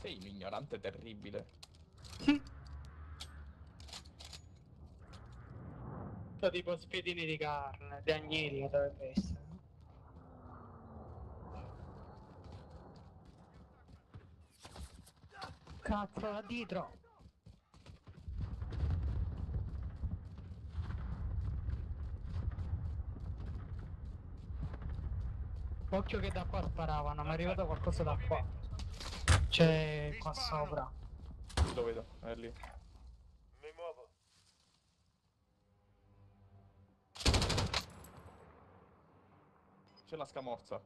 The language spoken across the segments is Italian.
Sei un ignorante terribile. Sono tipo spiedini di carne, di agnelli che dovrebbe essere. Cazzo, da dietro! Occhio che da qua sparavano, mi è arrivato qualcosa da qua. C'è qua sopra. Lo vedo, è lì. Mi muovo. C'è la scamorza.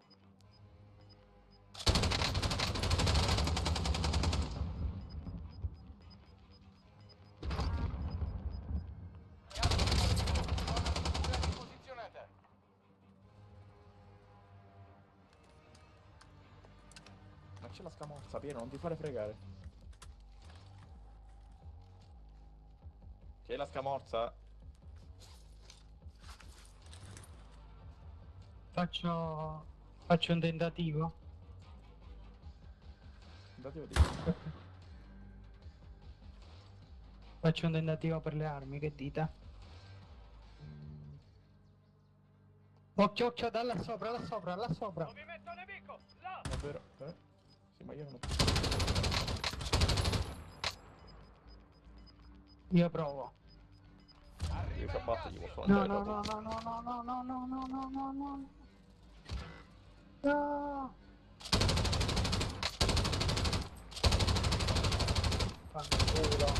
C'è la scamorza, Piero, non ti fare fregare. C'è la scamorza? Faccio... faccio un tentativo. Andate di Faccio un tentativo per le armi, che dite? Occhio, occhio, da là sopra, là sopra, là sopra. Movimento nemico. Là. È vero, eh? Sì, ma io non. Io provo. Io Arriva ci il abbatto, gli posso No, no, no, no, no, no, no, no, no, no, no, no, no. No. Fanculo.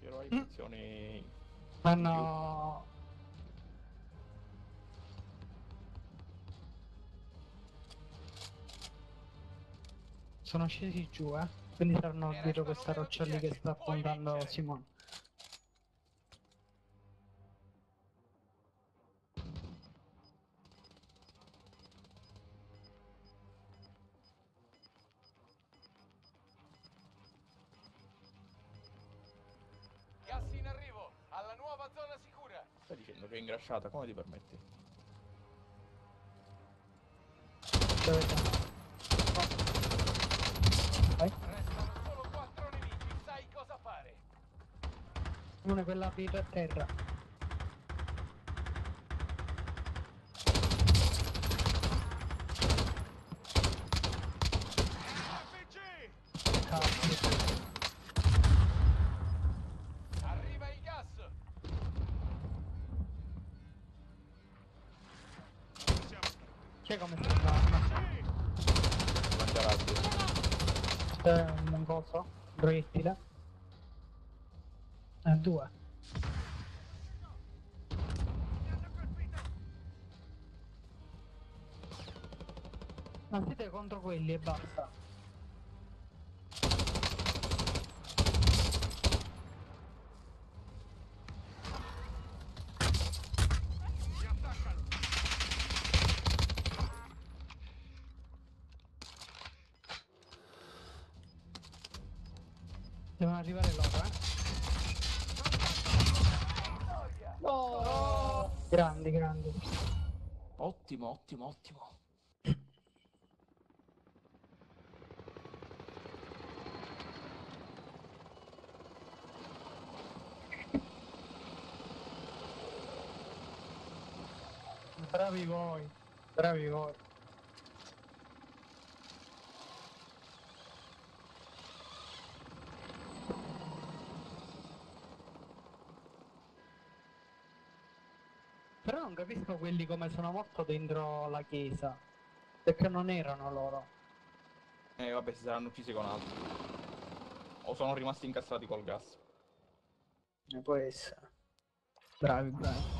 Piero, hai Mm. funzioni... Hanno... Sono scesi giù, eh. Quindi saranno dietro questa roccia lì che sta puntando Simone. Gas in arrivo. Alla nuova zona sicura. Stai dicendo che è ingrasciata, come ti permetti? Dove Uno è quella vita a terra. Cazzo. Arriva il gas. C'è come l'arma? Mangiarazzi. C'è un coso? Proiettile? Due. Ma siete contro quelli e basta. Devono arrivare loro, eh. Oh! Grandi, grandi. Ottimo, ottimo, ottimo. Bravi voi, bravi voi. Però non capisco quelli come sono morto dentro la chiesa. Perché non erano loro. Eh vabbè, si saranno uccisi con altri. O sono rimasti incastrati col gas. Ne può essere. Bravi, bravi.